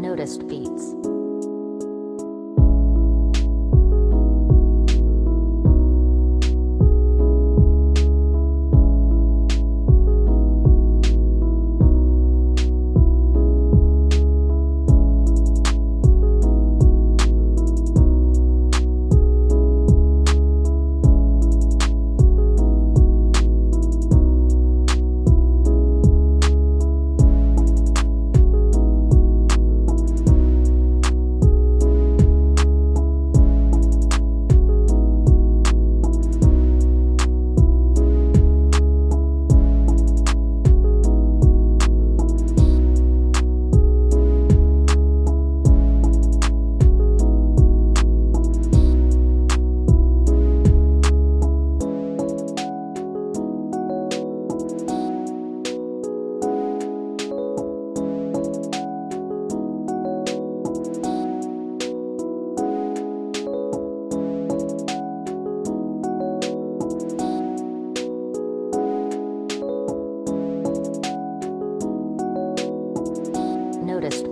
Noticed beats. noticed.